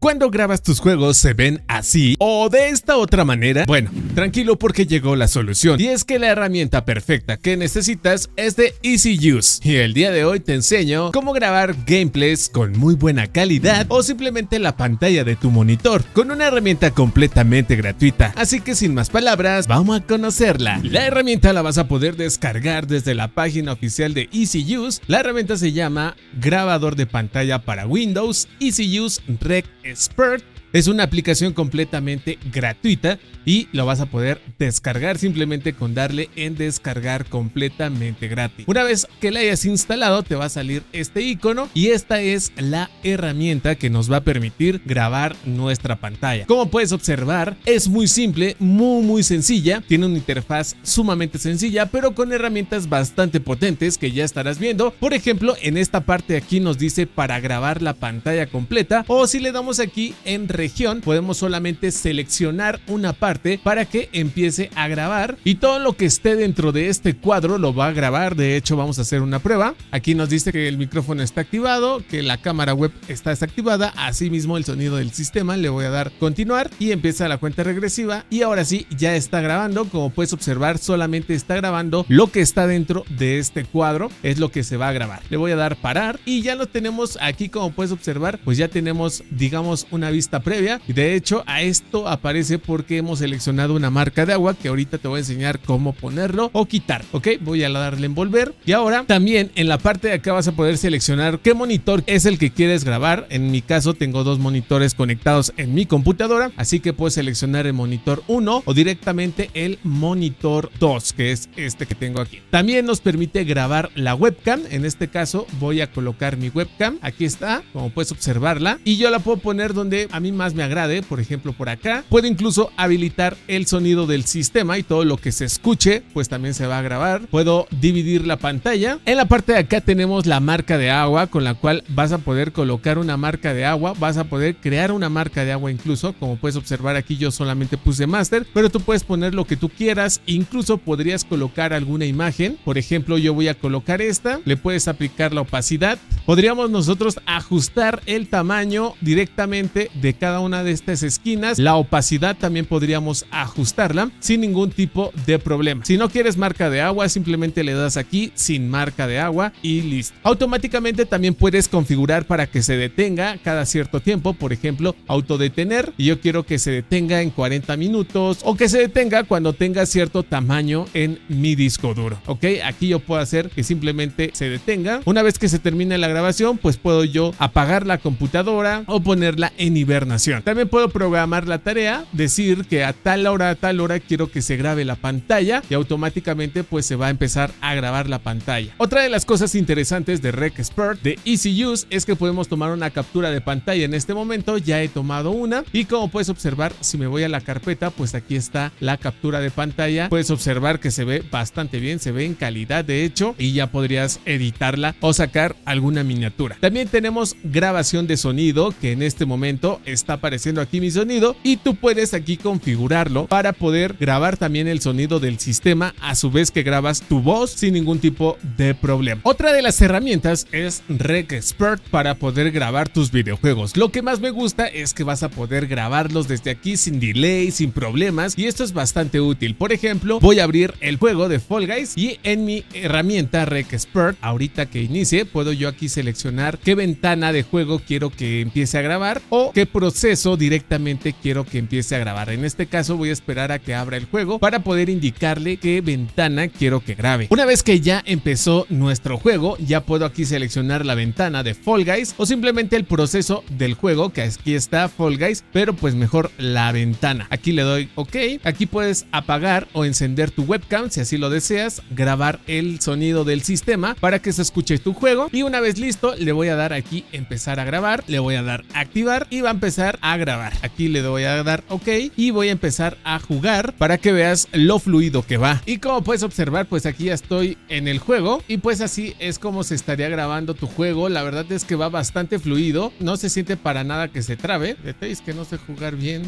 Cuando grabas tus juegos se ven así o de esta otra manera, bueno, tranquilo porque llegó la solución. Y es que la herramienta perfecta que necesitas es de Easy Use y el día de hoy te enseño cómo grabar gameplays con muy buena calidad o simplemente la pantalla de tu monitor con una herramienta completamente gratuita, así que sin más palabras vamos a conocerla. La herramienta la vas a poder descargar desde la página oficial de Easy Use, la herramienta se llama grabador de pantalla para Windows Easy Use Rec Expert es una aplicación completamente gratuita y lo vas a poder descargar simplemente con darle en descargar completamente gratis. Una vez que la hayas instalado te va a salir este icono y esta es la herramienta que nos va a permitir grabar nuestra pantalla. Como puedes observar es muy simple, muy muy sencilla, tiene una interfaz sumamente sencilla pero con herramientas bastante potentes que ya estarás viendo. Por ejemplo en esta parte aquí nos dice para grabar la pantalla completa o si le damos aquí en región podemos solamente seleccionar una parte para que empiece a grabar y todo lo que esté dentro de este cuadro lo va a grabar. De hecho, vamos a hacer una prueba. Aquí nos dice que el micrófono está activado, que la cámara web está desactivada, asimismo el sonido del sistema. Le voy a dar continuar y empieza la cuenta regresiva y ahora sí ya está grabando. Como puedes observar, solamente está grabando lo que está dentro de este cuadro, es lo que se va a grabar. Le voy a dar parar y ya lo tenemos aquí como puedes observar, pues ya tenemos digamos una vista previa y de hecho a esto aparece porque hemos seleccionado una marca de agua que ahorita te voy a enseñar cómo ponerlo o quitar, ¿ok? Voy a darle envolver y ahora también en la parte de acá vas a poder seleccionar qué monitor es el que quieres grabar. En mi caso tengo dos monitores conectados en mi computadora, así que puedes seleccionar el monitor 1 o directamente el monitor 2, que es este que tengo aquí. También nos permite grabar la webcam, en este caso voy a colocar mi webcam, aquí está, como puedes observarla, y yo la puedo poner donde a mí más me agrade, por ejemplo por acá. Puedo incluso habilitar el sonido del sistema y todo lo que se escuche, pues también se va a grabar. Puedo dividir la pantalla. En la parte de acá tenemos la marca de agua con la cual vas a poder colocar una marca de agua, vas a poder crear una marca de agua incluso, como puedes observar aquí yo solamente puse master, pero tú puedes poner lo que tú quieras, incluso podrías colocar alguna imagen, por ejemplo yo voy a colocar esta, le puedes aplicar la opacidad, podríamos nosotros ajustar el tamaño directamente de cada una de estas esquinas, la opacidad también podríamos ajustarla sin ningún tipo de problema. Si no quieres marca de agua, simplemente le das aquí sin marca de agua y listo. Automáticamente también puedes configurar para que se detenga cada cierto tiempo, por ejemplo, autodetener y yo quiero que se detenga en 40 minutos o que se detenga cuando tenga cierto tamaño en mi disco duro. Ok, aquí yo puedo hacer que simplemente se detenga. Una vez que se termine la grabación, pues puedo yo apagar la computadora o ponerla en hibernación. También puedo programar la tarea, decir que a tal hora, a tal hora quiero que se grabe la pantalla y automáticamente pues se va a empezar a grabar la pantalla. Otra de las cosas interesantes de Rec Expert de Easy Use es que podemos tomar una captura de pantalla en este momento, ya he tomado una y como puedes observar si me voy a la carpeta pues aquí está la captura de pantalla, puedes observar que se ve bastante bien, se ve en calidad de hecho y ya podrías editarla o sacar alguna miniatura. También tenemos grabación de sonido que en este momento está apareciendo aquí mi sonido y tú puedes aquí configurarlo para poder grabar también el sonido del sistema a su vez que grabas tu voz sin ningún tipo de problema. Otra de las herramientas es Rec Expert para poder grabar tus videojuegos. Lo que más me gusta es que vas a poder grabarlos desde aquí sin delay, sin problemas y esto es bastante útil. Por ejemplo, voy a abrir el juego de Fall Guys y en mi herramienta Rec Expert, ahorita que inicie, puedo yo aquí seleccionar qué ventana de juego quiero que empiece a grabar o qué proceso directamente quiero que empiece a grabar. En este caso voy a esperar a que abra el juego para poder indicarle qué ventana quiero que grabe. Una vez que ya empezó nuestro juego, ya puedo aquí seleccionar la ventana de Fall Guys o simplemente el proceso del juego, que aquí está Fall Guys, pero pues mejor la ventana. Aquí le doy OK. Aquí puedes apagar o encender tu webcam si así lo deseas, grabar el sonido del sistema para que se escuche tu juego y una vez listo le voy a dar aquí empezar a grabar, le voy a dar activar y va a empezar a grabar. Aquí le voy a dar OK y voy a empezar a jugar para que veas lo fluido que va. Y como puedes observar, pues aquí ya estoy en el juego y pues así es como se estaría grabando tu juego. La verdad es que va bastante fluido, no se siente para nada que se trabe. Detalles que no sé jugar bien.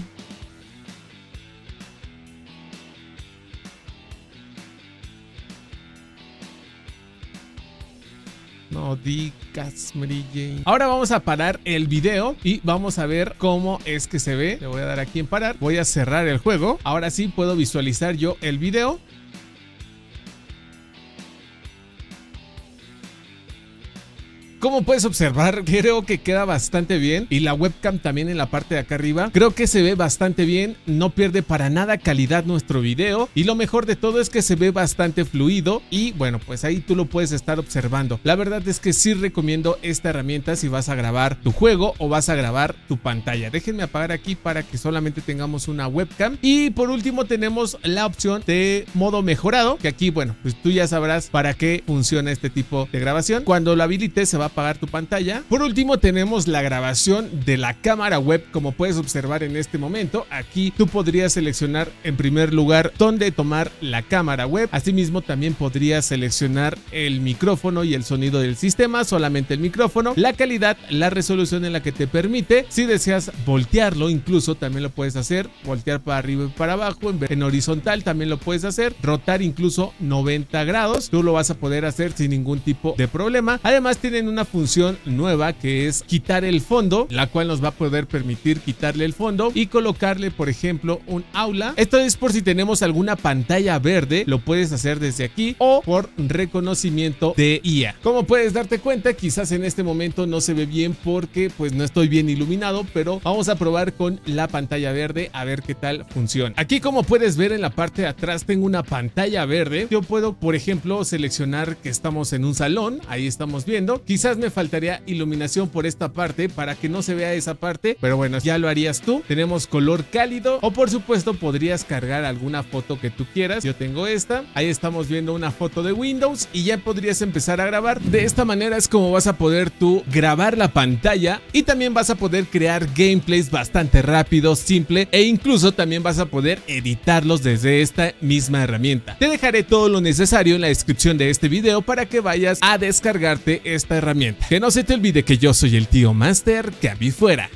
No, digas, Jane. Ahora vamos a parar el video y vamos a ver cómo es que se ve. Le voy a dar aquí en parar. Voy a cerrar el juego. Ahora sí puedo visualizar yo el video. Como puedes observar, creo que queda bastante bien y la webcam también en la parte de acá arriba. Creo que se ve bastante bien, no pierde para nada calidad nuestro video y lo mejor de todo es que se ve bastante fluido y bueno, pues ahí tú lo puedes estar observando. La verdad es que sí recomiendo esta herramienta si vas a grabar tu juego o vas a grabar tu pantalla. Déjenme apagar aquí para que solamente tengamos una webcam y por último tenemos la opción de modo mejorado, que aquí bueno, pues tú ya sabrás para qué funciona este tipo de grabación. Cuando lo habilites se va a apagar tu pantalla. Por último tenemos la grabación de la cámara web como puedes observar en este momento. Aquí tú podrías seleccionar en primer lugar dónde tomar la cámara web. Asimismo también podrías seleccionar el micrófono y el sonido del sistema, solamente el micrófono, la calidad, la resolución en la que te permite. Si deseas voltearlo incluso también lo puedes hacer, voltear para arriba y para abajo, en, horizontal también lo puedes hacer, rotar incluso 90 grados, tú lo vas a poder hacer sin ningún tipo de problema. Además tienen una función nueva que es quitar el fondo, la cual nos va a poder permitir quitarle el fondo y colocarle, por ejemplo, un aula. Esto es por si tenemos alguna pantalla verde, lo puedes hacer desde aquí o por reconocimiento de IA. Como puedes darte cuenta, quizás en este momento no se ve bien porque pues no estoy bien iluminado, pero vamos a probar con la pantalla verde a ver qué tal funciona. Aquí como puedes ver en la parte de atrás tengo una pantalla verde. Yo puedo, por ejemplo, seleccionar que estamos en un salón, ahí estamos viendo. Quizás me faltaría iluminación por esta parte para que no se vea esa parte, pero bueno, ya lo harías tú. Tenemos color cálido o por supuesto podrías cargar alguna foto que tú quieras. Yo tengo esta, ahí estamos viendo una foto de Windows y ya podrías empezar a grabar. De esta manera es como vas a poder tú grabar la pantalla y también vas a poder crear gameplays bastante rápidos, simple e incluso también vas a poder editarlos desde esta misma herramienta. Te dejaré todo lo necesario en la descripción de este video para que vayas a descargarte esta herramienta. Que no se te olvide que yo soy el tío Master que a mí fuera.